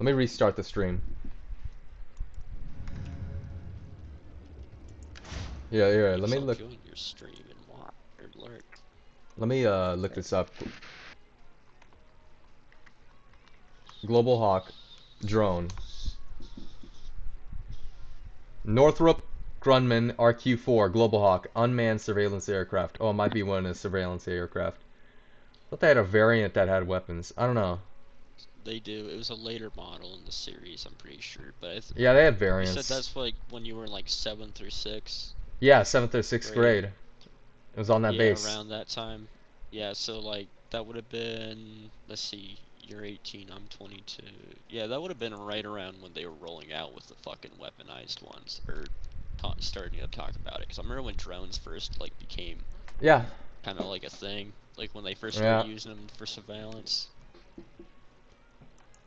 Let me restart the stream. Yeah, yeah. Let me look. your stream and lurk. Let me uh look this up. Global Hawk drone. Northrop Grumman RQ-4 Global Hawk unmanned surveillance aircraft. Oh, it might be one of the surveillance aircraft. thought they had a variant that had weapons. I don't know. They do. It was a later model in the series, I'm pretty sure. But th- Yeah, they had you said that's like when you were in like seventh or sixth. Yeah, seventh or sixth Grade. grade. It was on that yeah, base. around that time. Yeah, so like that would have been. Let's see. You're 18. I'm 22. Yeah, that would have been right around when they were rolling out with the fucking weaponized ones, or ta- starting to talk about it. Cause I remember when drones first like became Yeah, kind of like a thing, like when they first Yeah. started using them for surveillance.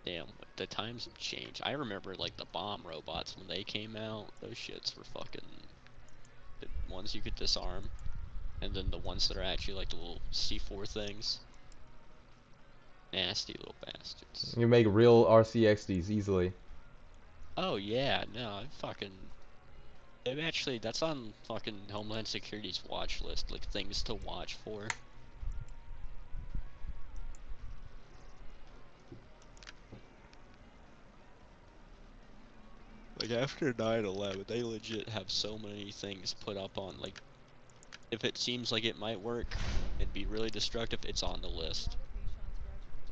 Damn, the times have changed. I remember like the bomb robots when they came out. Those shits were fucking the ones you could disarm, and then the ones that are actually like the little C4 things. Nasty little bastards. you make real RCXDs easily. Oh yeah, no, I fucking. They've actually that's on fucking Homeland Security's watch list, like things to watch for. Like after 9/11, they legit have so many things put up on like. If it seems like it might work, it'd be really destructive. It's on the list.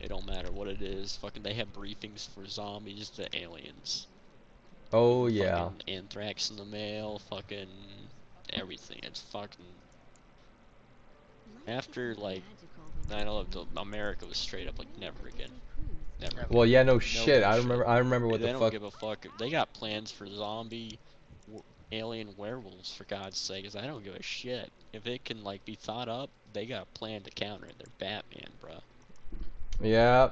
It don't matter what it is. Fucking, they have briefings for zombies to aliens. Oh yeah. Fucking anthrax in the mail, fucking everything. It's fucking. After like 9/11, America was straight up like never again, never. Again. Well, yeah, no shit. I remember. I remember what they the don't fuck. give a fuck. They got plans for zombie, w- alien werewolves for God's sakes. I don't give a shit. If it can like be thought up, they got a plan to counter it. They're Batman, bro. Yeah,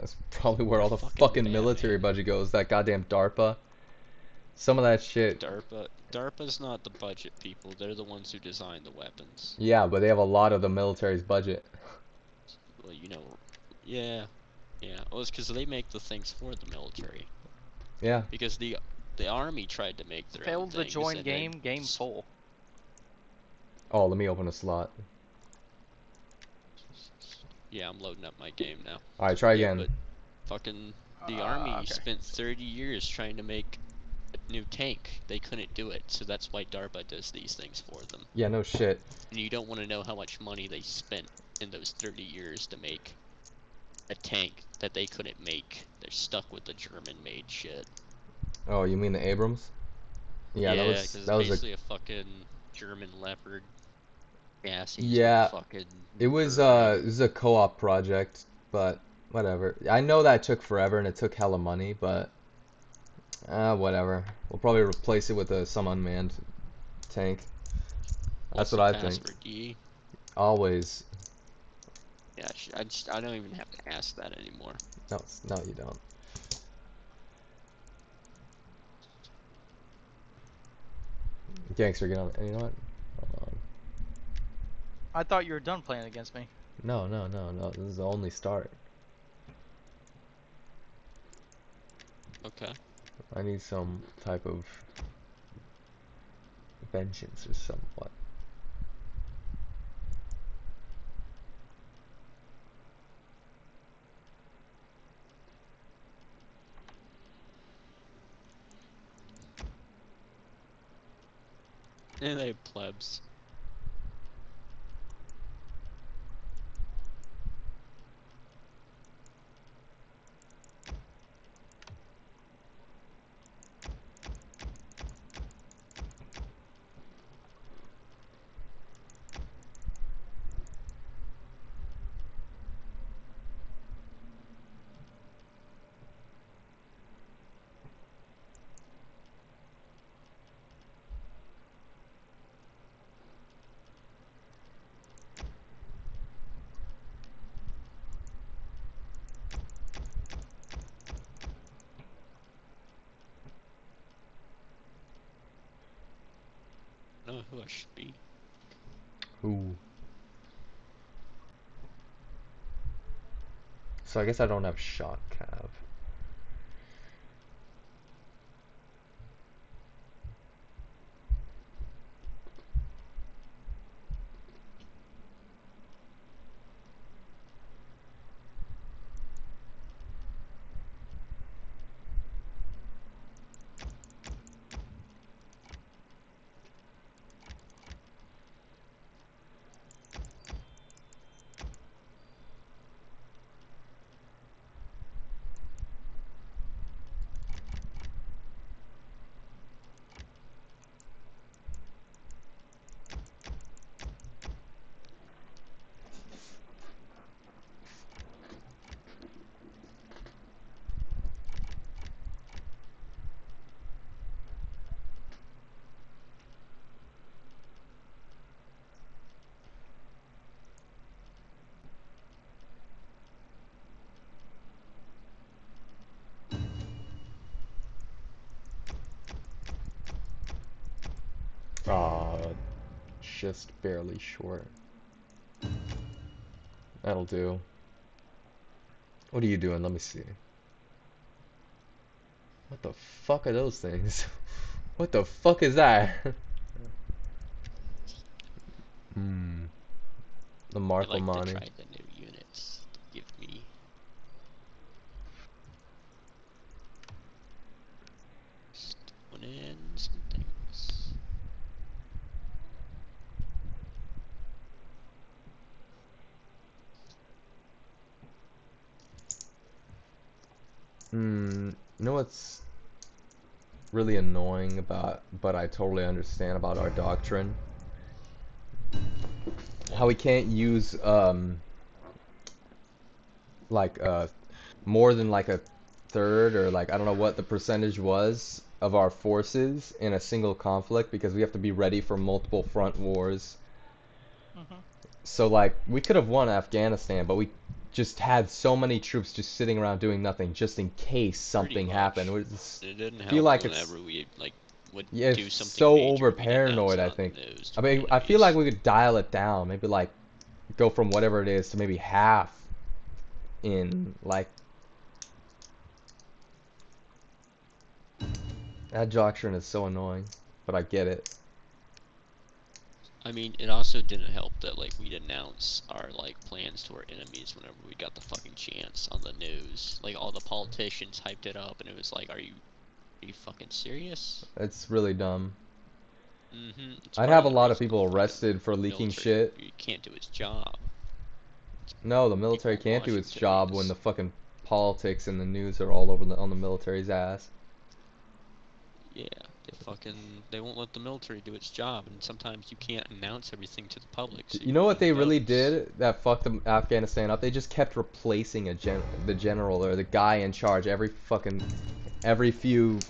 that's probably where all the Fucking fucking military budget goes. That goddamn DARPA. Some of that shit. DARPA. DARPA's not the budget people. They're the ones who design the weapons. Yeah, but they have a lot of the military's budget. Well, you know, yeah, yeah. Well, it's because they make the things for the military. Yeah. Because the the army tried to make their Failed to things, join and they game, game s- full. Oh, let me open a slot. Yeah, I'm loading up my game now. All right, try Yeah, again. but fucking the Ah, army okay. spent 30 years trying to make a new tank. They couldn't do it, so that's why DARPA does these things for them. Yeah, no shit. And you don't want to know how much money they spent in those 30 years to make a tank that they couldn't make. They're stuck with the German-made shit. Oh, you mean the Abrams? Yeah, that was 'cause it's that was a basically a fucking German Leopard. Gassy. Yeah, Fucking. It was uh, it was a co-op project, but whatever. I know that took forever and it took hella money, but uh, whatever. We'll probably replace it with a some unmanned tank. What's That's what the I think. E? Always. Yeah, I, sh- I, just, I don't even have to ask that anymore. No, no, you don't. Gangster, get on. You know what? Hold on. I thought you were done playing against me. No, no, no, no. This is the only start. Okay. I need some type of vengeance or somewhat. Eh, they have plebs. Ooh. So I guess I don't have shock cav. Just barely short. That'll do. What are you doing? Let me see. What the fuck are those things? What the fuck is that? Hmm. The Marco like to Mani. try the new units. Give me. Stone and some things. Hmm. You know what's really annoying about, but I totally understand about our doctrine? How we can't use, um, like, uh, more than like a third or like, I don't know what the percentage was of our forces in a single conflict because we have to be ready for multiple front wars. Mhm. So like, we could have won Afghanistan, but we just had so many troops just sitting around doing nothing just in case something happened. We're just- It didn't help feel like it's- whenever we like would Yeah, do something so over paranoid, I think. I mean, I feel like we could dial it down, maybe like go from whatever it is to maybe half in like that doctrine is so annoying, but I get it. I mean, it also didn't help that like we'd announce our like plans to our enemies whenever we got the fucking chance on the news. Like all the politicians hyped it up, and it was like, "Are you, are you fucking serious?" It's really dumb. Mm-hmm. I'd have a lot of people arrested for leaking shit. You can't do his job. No, the military People can't do its job when the fucking politics and the news are all over the, on the military's ass. Yeah, they fucking they won't let the military do its job, and sometimes you can't announce everything to the public. so You know what they really did that fucked Afghanistan up? They just kept replacing a gen the general or the guy in charge every fucking every few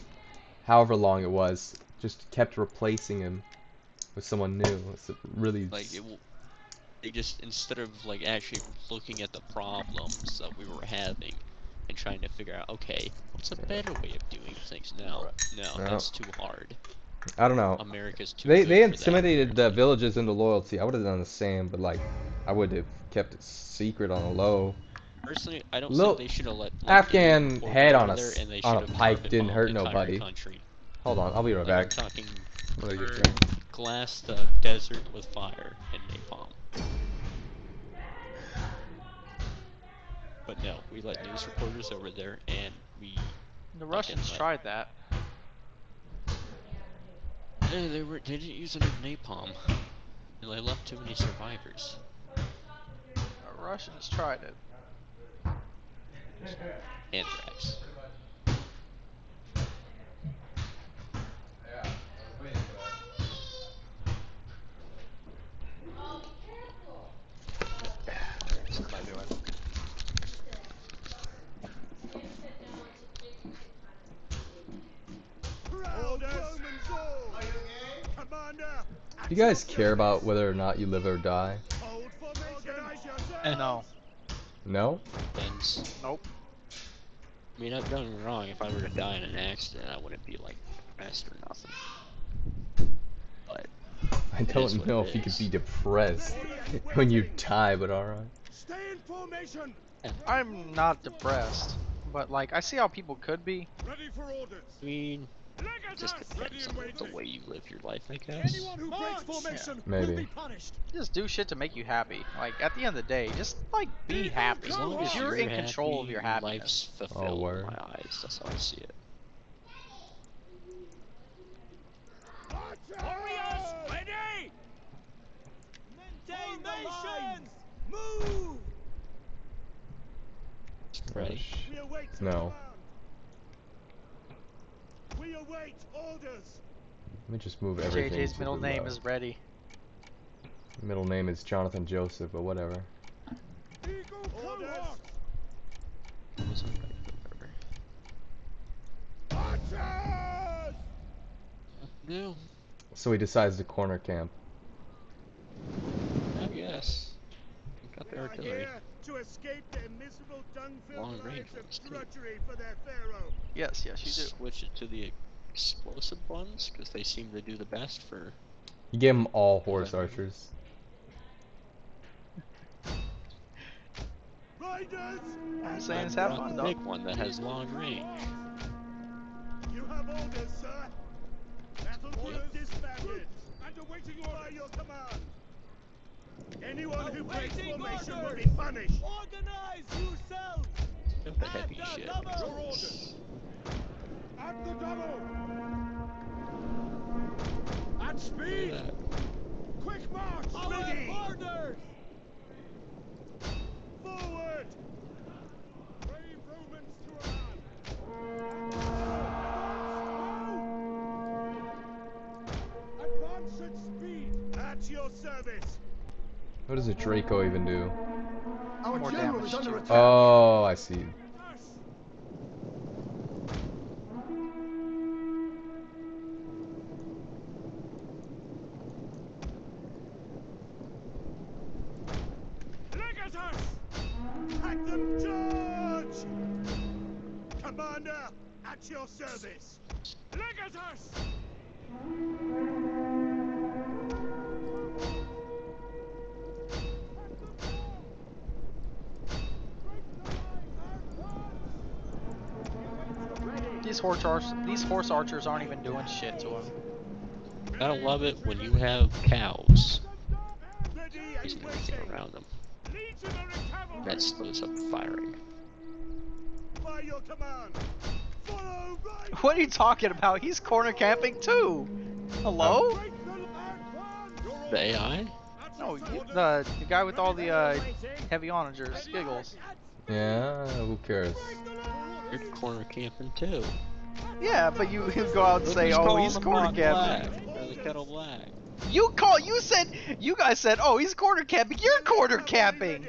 however long it was. Just kept replacing him with someone new. It's really Like it, w- they just instead of like actually looking at the problems that we were having and trying to figure out, okay, what's a better way of doing things? No, no, No. that's too hard. I don't know. America's too. They they intimidated the villages into loyalty. I would have done the same, but like I would have kept it secret on the low. Personally, I don't Lil- think they should have let like, Afghan head on a and they on a pike didn't hurt nobody. Country. Hold on, I'll be right Like, back. talking Let me get burn drunk. glass the desert with fire and napalm. But no, we let news reporters over there, and we The Russians tried that. eh, they were they didn't use enough napalm, and they left too many survivors. The Russians tried it. Anthrax. You guys care about whether or not you live or die? And no. No? Things. Nope. I mean, I've done wrong. If I were to die in an accident, I wouldn't be like depressed or nothing. But I don't what know it if you could be depressed when you die, but alright. Stay in formation. I'm not depressed, but like I see how people could be. Ready for orders. I mean, it just depends on the way you live your life, I guess. Anyone who breaks formation Maybe. will be punished. Just do shit to make you happy. Like at the end of the day, just like be happy. As long as you're you're in control of happy, your Life's happiness. fulfilled in word. my eyes. That's how I see it. Warriors, ready. Formations, move. Ready? We await No. Command. We await orders. Let me just move everything. JJ's to middle the name left. is ready. Middle name is Jonathan Joseph, but whatever. Eagle cohort. Wasn't ready for whatever. Archers. No, So he decides to corner camp. I guess. Got the are artillery. here to escape their miserable dung-filled Long range lives of ones, too. drudgery for their pharaoh. Yes, yes, you do. Switch it to the explosive ones because they seem to do the best for You gave them all horse archers. Riders! I'm saying I'd have fun, the dog. big one that has long range. You have orders, sir. Battle group disbanded and awaiting orders. By your command. Anyone who breaks Awaiting formation will be punished. Organize yourselves! Got the heavy At the shit. double. Your orders. At the double. At speed. Quick march. Our Ready. orders! Forward. Brave Romans to a man. Advance at speed. At your service. What does a Draco even do? Our More damage is under. Oh, I see. Legatus! Hack them! Commander, at your service. Legatus! Horse archers, these horse archers aren't even doing shit to him. Gotta love it when you have cows. Ready There's and nothing around them. That slows up firing. By your command. Follow right. What are you talking about? He's corner camping too. Hello? Break them and run. Your The AI? No, the the guy with all the uh, heavy onagers, giggles. Yeah, who cares? You're corner camping too. Yeah, but you, you go out and say, oh, he's them corner on camping. the kettle black. You call, you said, you guys said, oh, he's corner camping. You're corner camping.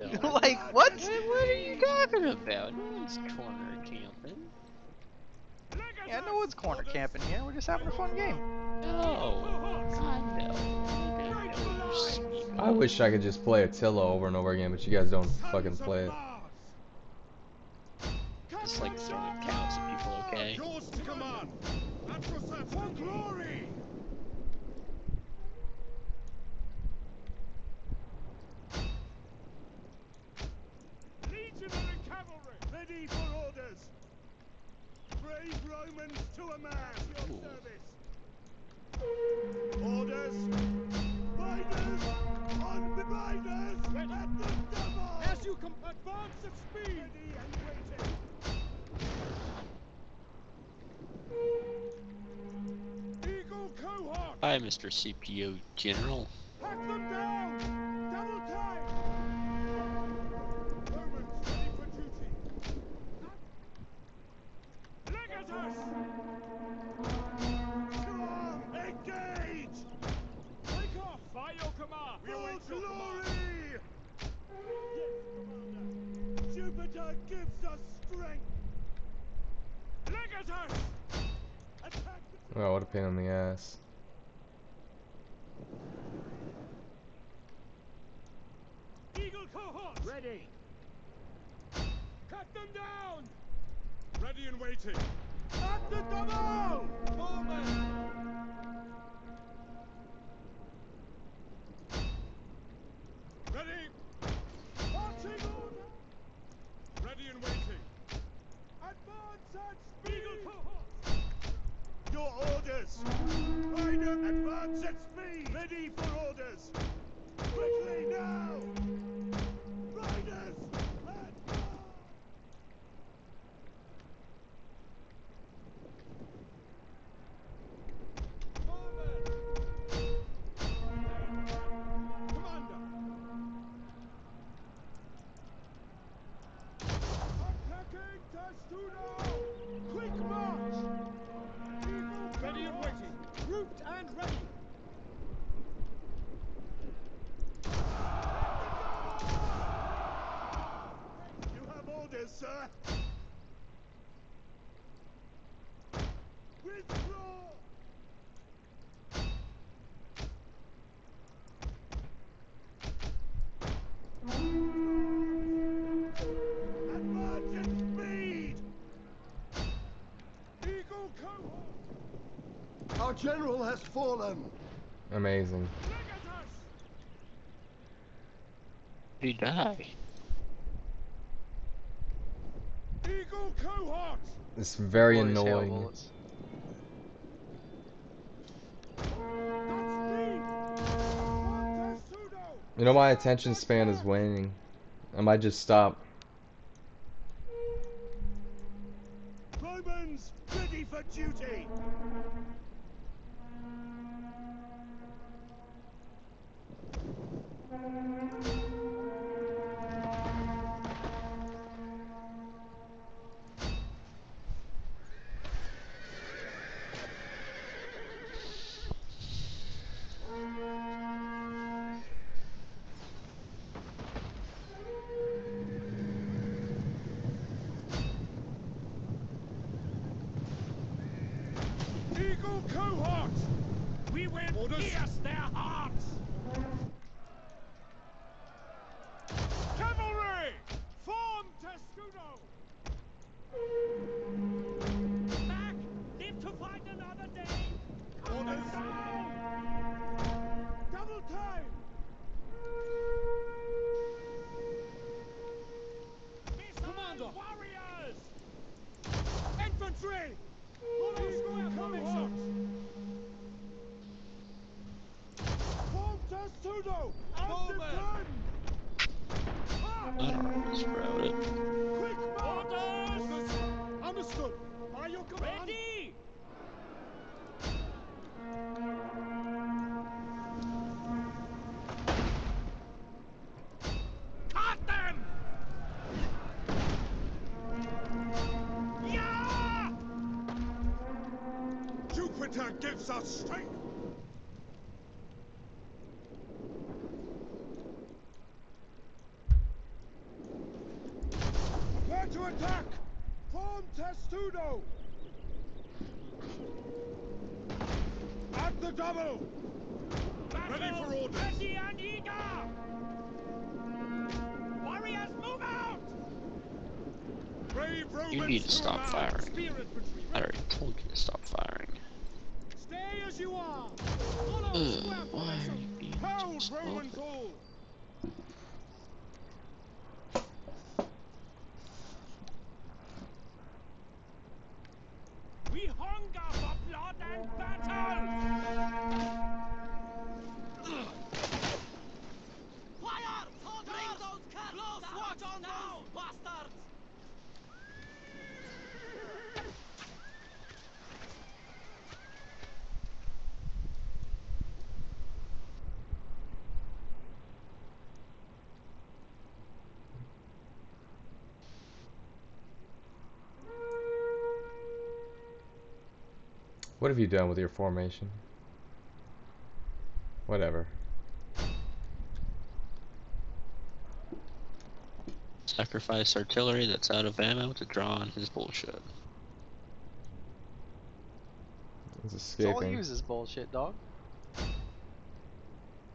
No. like what? What, what are you talking about? No one's corner camping. Yeah, no one's corner camping here. We're just having a fun game. No. God, no. You don't know you speak. I wish I could just play Attila over and over again, but you guys don't fucking play it. Just like throwing cows at people, okay? Yours to command. For glory. Legionary cavalry. Ready for orders. Brave Romans to a man. Your Ooh. service. Orders. Riders. On the riders. At the double. As you come. Advance at speed. Ready and waiting. Hi, Mr. CPO General. Pain in the ass. Eagle cohort! Ready! Cut them down! Ready and waiting! At the double! Movement! Our general has fallen. Amazing. Look at us! He died. Eagle cohort! It's very Holy annoying. bullets. That's me! One Testudo! You know my attention span is waning. I might just stop. Ready! Them! Yeah! Jupiter gives us strength. What have you done with your formation? Whatever. Sacrifice artillery that's out of ammo to draw on his bullshit. It's That's all I escaping. use is bullshit, dog.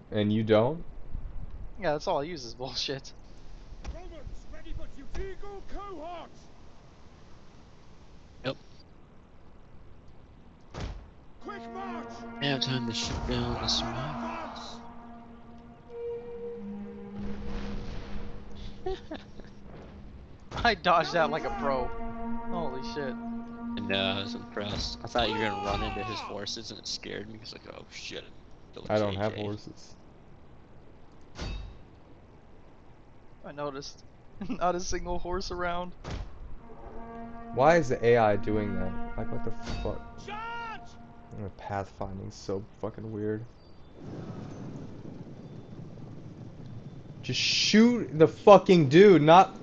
And you don't? Yeah, that's all I use is bullshit. Romans, ready for duty! Eagle cohort! Yep. Quick march! Now time to shoot down the survivor. Advance! I dodged that like a pro. Holy shit. And uh, I was impressed. I thought you were gonna run into his forces and it scared me because like, oh shit. Bill I don't have horses. I noticed. Not a single horse around. Why is the AI doing that? Like, what the fuck? Pathfinding's so fucking weird. Just shoot the fucking dude, not.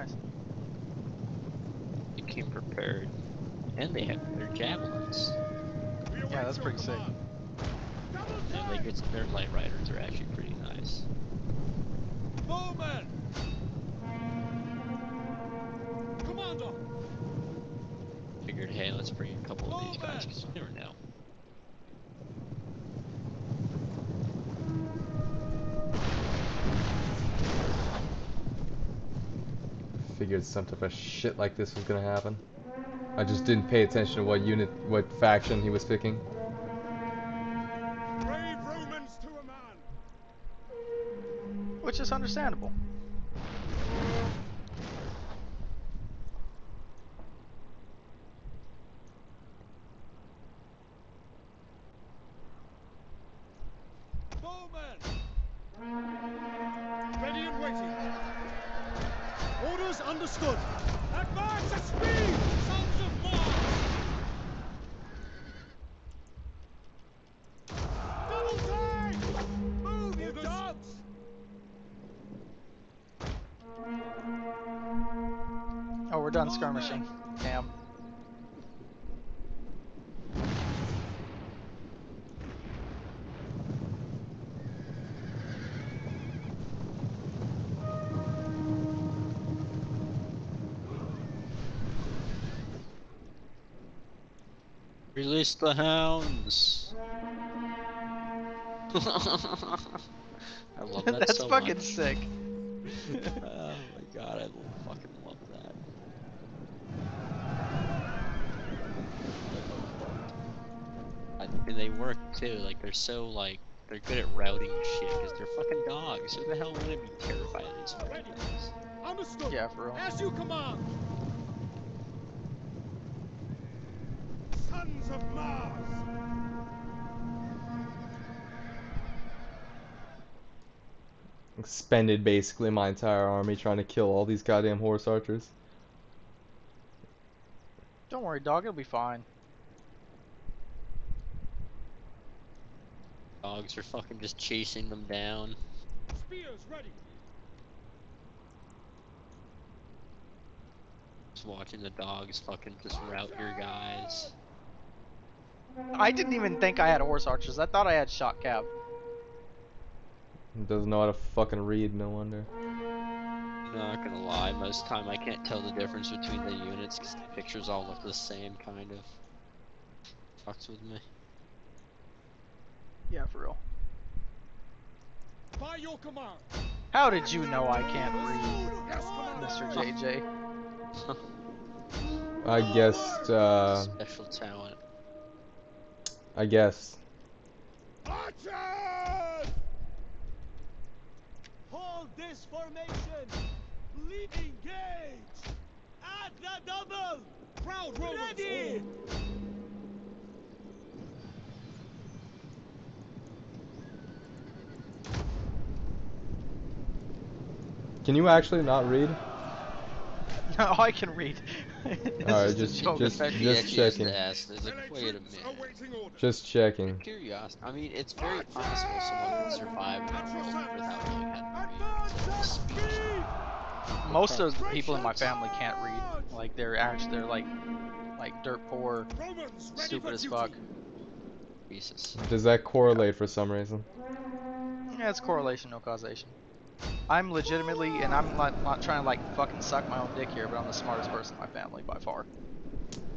Archers too. Nice. They came prepared. And they have their javelins. Yeah, that's pretty sick. command. Double And they get their light riders are actually pretty nice. Bowman! Commander! Figured, hey, let's bring a couple of these guys, because you never know. I figured some type of shit like this was gonna happen. I just didn't pay attention to what unit, what faction he was picking. Brave Romans to a man. Which is understandable. The hounds! I love that That's so fucking much. sick. oh my god, I fucking love that. I think they work too, like they're so like, they're good at routing shit, because they're fucking dogs. Who the hell wouldn't be terrified of these fucking dogs? Understood. Yeah, for real. As you command. Sons of Mars. Expended basically my entire army trying to kill all these goddamn horse archers. Don't worry, dog. It'll be fine. Dogs are fucking just chasing them down. Spears ready. Just watching the dogs fucking just route your guys. I didn't even think I had horse archers. I thought I had shock cav. Doesn't know how to fucking read, no wonder. Not gonna lie, most time I can't tell the difference between the units because the pictures all look the same, kind of. Fucks with me. Yeah, for real. By your command. How did you know I can't read, Yes, Mr. JJ? I guessed, uh, Special talent. I guess. Archers! Hold this formation. Lead engage. At the double. Proud Romans Ready. Can you actually not read? No, I can read. This Alright, just- just- The fact he just checking. to like, wait a minute. Just checking. Curiosity. I mean, it's very possible someone can survive in the world without knowing how to read. Most of the people in my family can't read. Like they're actually they're like like dirt poor, stupid as fuck. Jesus. Does that correlate for some reason? Yeah, it's correlation, no causation. I'm legitimately, and I'm not not trying to like fucking suck my own dick here, but I'm the smartest person in my family by far.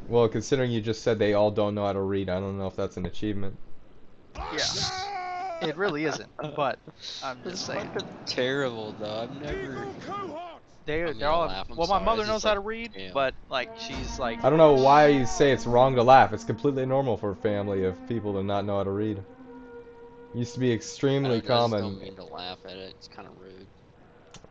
Well, considering you just said they all don't know how to read, I don't know if that's an achievement. Yeah, it really isn't. But I'm just It's saying. terrible, though. I've never. They, I mean, they're all. laugh, I'm well, my mother knows just how to read, damn. but like she's like. I don't know why you say it's wrong to laugh. It's completely normal for a family of people to not know how to read. Used to be extremely don't- I common. don't mean to laugh at it. It's kind of rude.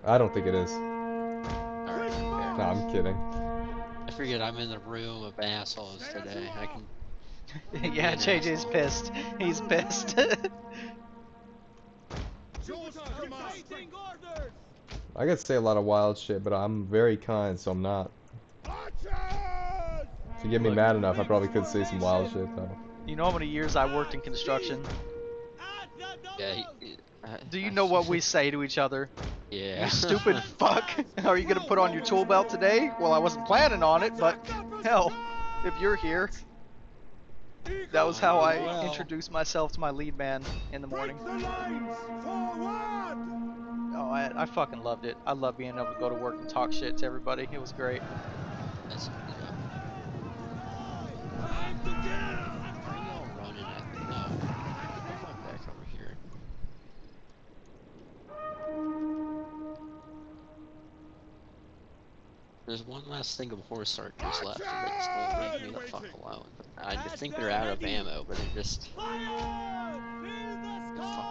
I don't think it is. Alright, fair. No, I'm kidding. I forget I'm in the room of assholes today. I can. yeah, JJ's pissed. He's pissed. Yours, Commander. Waiting orders. I could say a lot of wild shit, but I'm very kind, so I'm not. Archers! If you get me Look. mad enough, I probably could say some wild shit though. you know how many years I worked in construction? At the double. Yeah. He, he- I- Do you I- know what we say to each other? Yeah. You stupid fuck! Are you gonna put on your tool belt today? Well, I wasn't planning on it, but hell, if you're here, that was how I introduced myself to my lead man in the morning. Break the lines! Forward! Oh, I, I fucking loved it. I love being able to go to work and talk shit to everybody. It was great. That's yeah. There's one last thing of horse archers left, and they just won't leave me the fuck alone. I think they're out of ammo, but they're just. Oh,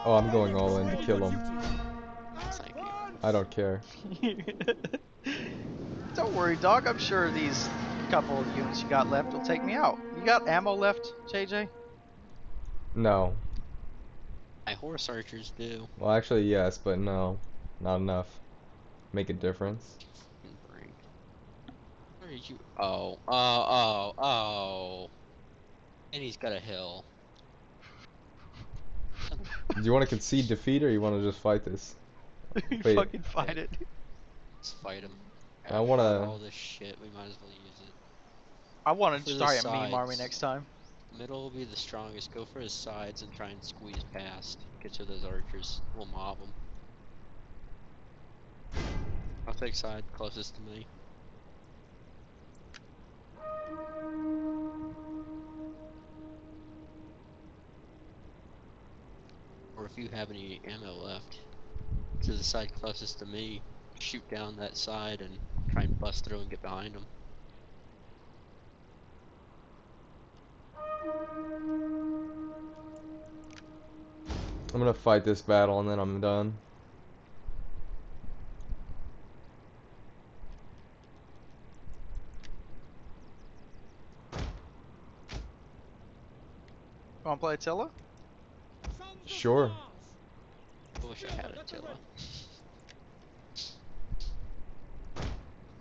I'm going all in to kill them. Thank you. I don't care. Don't worry, dog. I'm sure these couple of units you got left will take me out. You got ammo left, JJ? No. My horse archers do. Well, actually, yes, but no. Not enough. Make a difference. Fucking did you? Oh, oh, oh, oh. And he's got a hill. Do you want to concede defeat or you want to just fight this? you Wait. fucking fight it. Let's fight him. I wanna- All this shit, we might as well use it. I want to start try a meme army next time. Middle will be the strongest. Go for his sides and try and squeeze past. Get to those archers. We'll mob them. I'll take side closest to me. If you have any ammo left, to the side closest to me, shoot down that side and try and bust through and get behind them. I'm gonna fight this battle and then I'm done. You want to play Attila? Sure. I wish I had a Attila.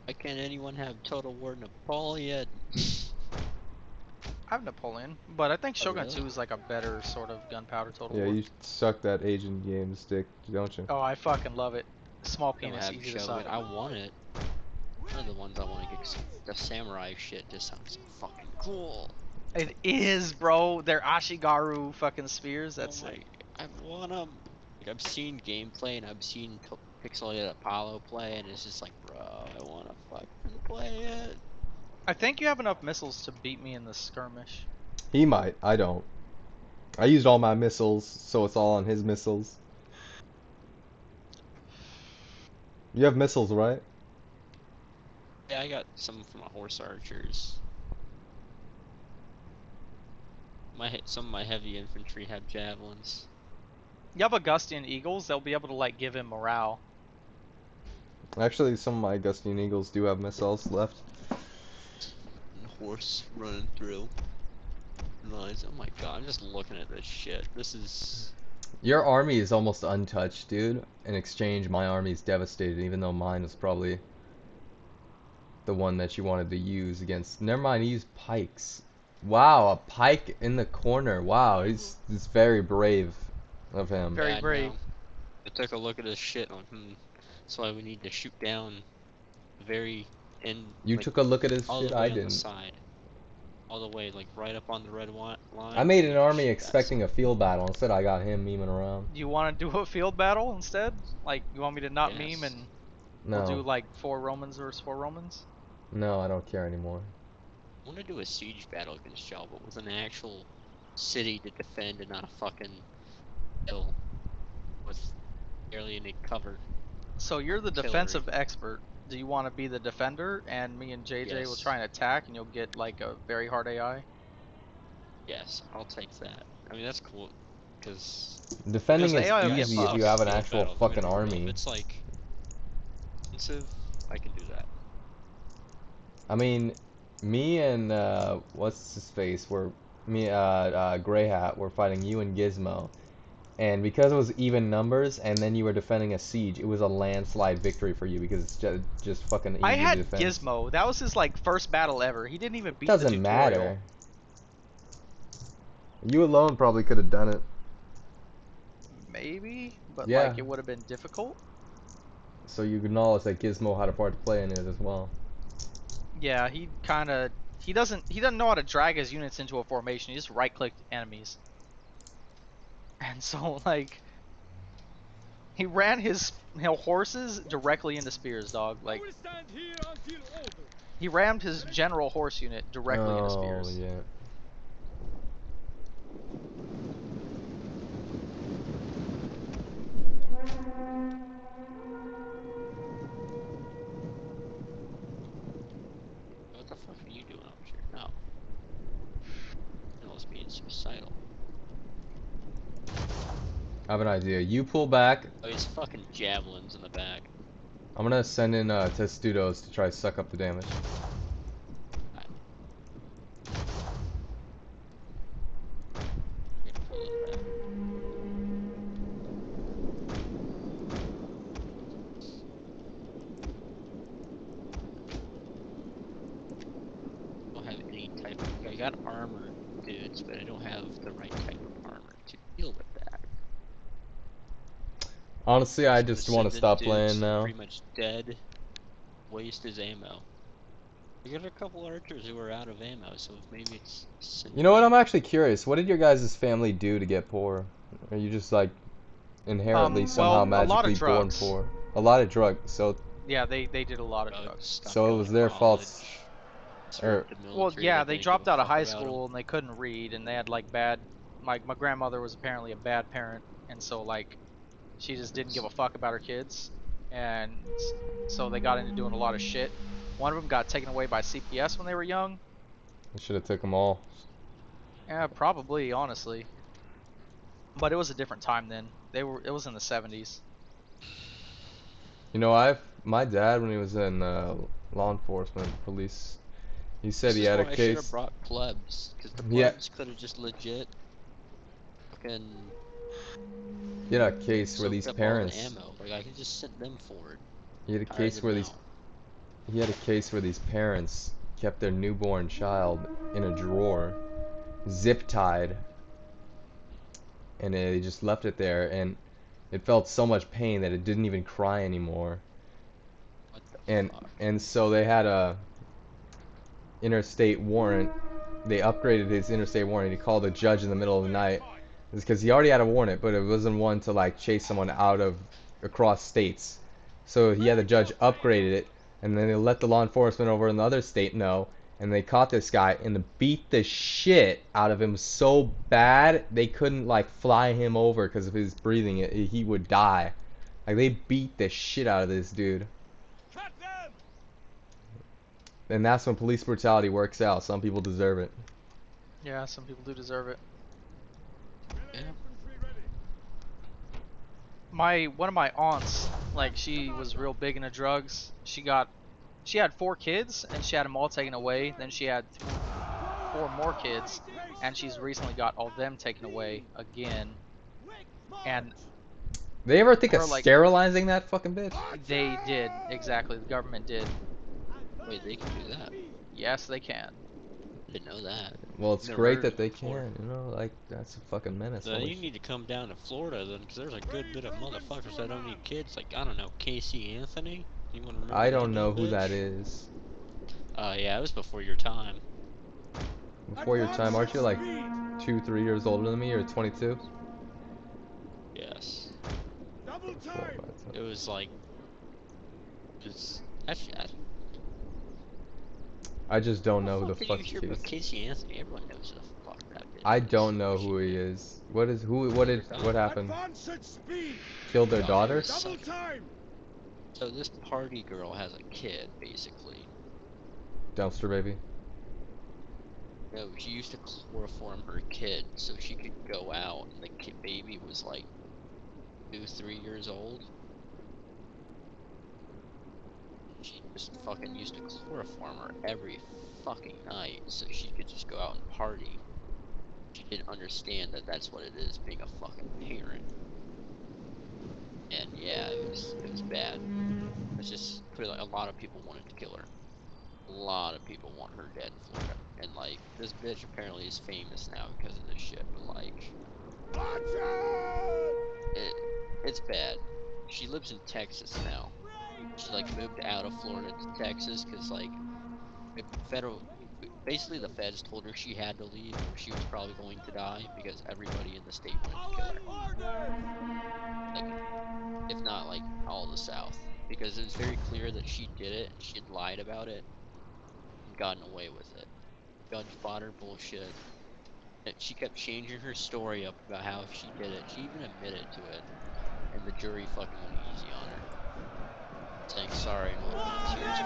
Why can't anyone have Total War Napoleon? I have Napoleon, but I think Oh, Shogun really? 2 is like a better sort of gunpowder total Yeah, war. Yeah, you suck that Asian games dick, don't you? Oh, I fucking love it. Small penis, have easy to Shogun. suck. I want it. One of the ones I want to get. The samurai shit just sounds fucking cool. It is, bro. They're Ashigaru fucking spears. Oh That's oh my, it. I want them. Like I've seen gameplay and I've seen P- Pixelated Apollo play, and it's just like, bro, I want to fucking play it. I think you have enough missiles to beat me in the skirmish. He might. I don't. I used all my missiles, so it's all on his missiles. You have missiles, right? Yeah, I got some from my horse archers. My some of my heavy infantry have javelins. You have Augustian Eagles, they'll be able to like give him morale. Actually, some of my Augustian Eagles do have missiles left. Horse running through lines. Oh my god, I'm just looking at this shit. This is Your army is almost untouched, dude. In exchange, my army is devastated, even though mine was probably the one that you wanted to use against. Never mind, he used pikes. Wow, a pike in the corner. Wow, he's, he's very brave of him. Very bad brave. now. I took a look at his shit and went, hmm. That's why we need to shoot down the very end. You like, took a look at his all shit, the way I on the didn't. side. All the way, like right up on the red line. I made an army expecting a field battle. Instead, I got him memeing around. You want to do a field battle instead? Like, you want me to not meme and No, we'll do like four Romans versus four Romans? no, I don't care anymore. I want to do a siege battle against y'all, but with an actual city to defend and not a fucking hill with barely any cover. So you're the Artillery. defensive expert. Do you want to be the defender and me and JJ will try and attack and you'll get like a very hard AI? Yes, I'll take that. I mean, that's cool, because Defending Because is AI easy if you have an actual fucking If army. it's like offensive, I can do that. I mean, me and uh, what's his face were me uh, uh Grey Hat were fighting you and Gizmo, and because it was even numbers, and then you were defending a siege, it was a landslide victory for you because it's just just fucking easy I to had defend. Gizmo. That was his like first battle ever. He didn't even beat Doesn't matter. You alone probably could have done it. Maybe, but Yeah. like it would have been difficult. So you acknowledge that Gizmo had a part to play in it as well. Yeah, he kind of he doesn't he doesn't know how to drag his units into a formation. He just right clicked enemies. And so like He ran his you know, horses directly into Spears, dog. Like will stand here until ordered. he rammed his general horse unit directly into oh Spears. yeah. What the fuck are you doing up here? No. No, it's being suicidal. I have an idea. You pull back. Oh, he's fucking javelins in the back. I'm gonna send in uh, Testudos to try to suck up the damage. Get pulled in the back. I don't have any type of. I got armor, dudes, but I don't have the right type of armor to deal with that. Honestly, I just want to stop playing now. Pretty much dead. Waste his ammo. We got a couple archers who are out of ammo, so maybe it's. You know what? I'm actually curious. What did your guys' family do to get poor? Are you just like inherently Um, somehow well, a lot of magically born poor? A lot of drugs. So Yeah, they they did a lot of drugs, drugs. So it was of their fault. Or- Well, yeah, that they dropped out of high about 'em. school and they couldn't read, and they had like bad. My my grandmother was apparently a bad parent, and so like, she just didn't give a fuck about her kids, and so they got into doing a lot of shit. One of them got taken away by CPS when they were young. I should have took them all. Yeah, probably, honestly. But it was a different time then. They were. It was in the 70s. You know, I've my dad when he was in uh, law enforcement, police, he said This he had a why I should have case. brought plebs, because the Yeah. could have just legit fucking He had a case where these the parents. ammo. Like I could just send them forward. He had a case where these he had a case where these parents kept their newborn child in a drawer, zip tied, and they just left it there, and it felt so much pain that it didn't even cry anymore. And fuck? and so they had a interstate warrant. They upgraded his interstate warrant. He called the judge in the middle of the night. It's because he already had a warrant, but it wasn't one to like chase someone out of across states. So he had the judge upgraded it, and then they let the law enforcement over in the other state know, and they caught this guy and beat the shit out of him so bad they couldn't like fly him over because of his breathing. It, he would die. Like they beat the shit out of this dude. Cut! And that's when police brutality works out. Some people deserve it. Yeah, some people do deserve it. Yeah. My one of my aunts like she was real big into drugs. She got she had four kids and she had them all taken away. Then she had th- four more kids and she's recently got all them taken away again. And They ever think of like- sterilizing that fucking bitch? they did. Exactly. The government did. Wait, they can do that. yes they can Didn't know that. Well, it's Never great that they it before. can. You know, like that's a fucking menace. So you need to come down to Florida then, because there's a good bit of motherfuckers that don't need kids. Like I don't know, Casey Anthony. You want to remember? I don't know who that bitch? is. Uh, yeah, it was before your time. Before your time, aren't you like two, three years older than me, or 22? Yes. Double Four, time! It was like, it's actually. I, I just don't know who the fuck you he hear about is. Casey Anthony? Everyone knows who the fuck that bitch I don't know who he is. What is who? What did? What happened? Advance! Killed their daughter? yes. Double Suck it. time! So this party girl has a kid, basically. Dumpster baby. No, she used to chloroform her kid so she could go out, and the kid baby was like two, three years old. She just fucking used to chloroform her every fucking night so she could just go out and party. She didn't understand that that's what it is being a fucking parent. And yeah, it was it was bad. It's just clearly a lot of people wanted to kill her. A lot of people want her dead in Florida. And like this bitch apparently is famous now because of this shit, but like it it's bad. She lives in Texas now. She like moved out of Florida to Texas because like federal basically the feds told her she had to leave or she was probably going to die because everybody in the state wanted to kill her. Like if not like all the South, because it was very clear that she did it. She had lied about it and gotten away with it. Judge fodder bullshit. And she kept changing her story up about how she did it. She even admitted to it, and the jury fucking went easy on her, saying sorry and whatnot. She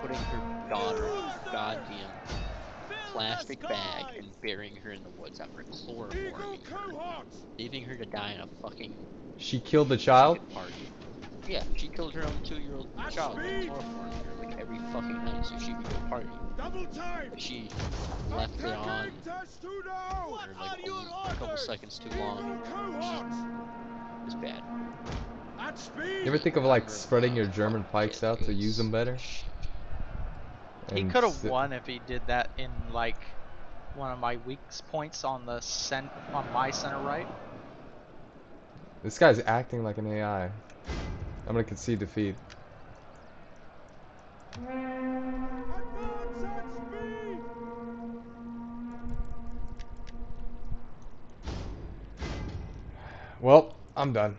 putting her daughter in a goddamn plastic bag and burying her in the woods after chloroforming her, cohorts! leaving her to die in a fucking She killed the child? party. Yeah, she killed her own two-year-old child and speed! chloroformed her like every fucking night so she could go party. Double time! But she left it on for like a, a couple seconds too long. It's bad. At speed! You ever think of like spreading your German pikes out to use them better? He could have won if he did that in like one of my weak points on the cent on my center right. This guy's acting like an AI. I'm gonna concede defeat. Advance at speed! Well, I'm done.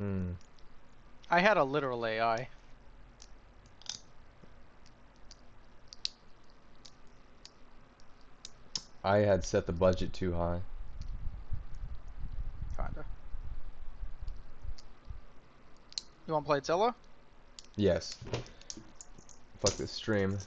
Hmm. I had a literal AI. I had set the budget too high. Kinda. You want to play Zilla? Yes. Fuck this stream.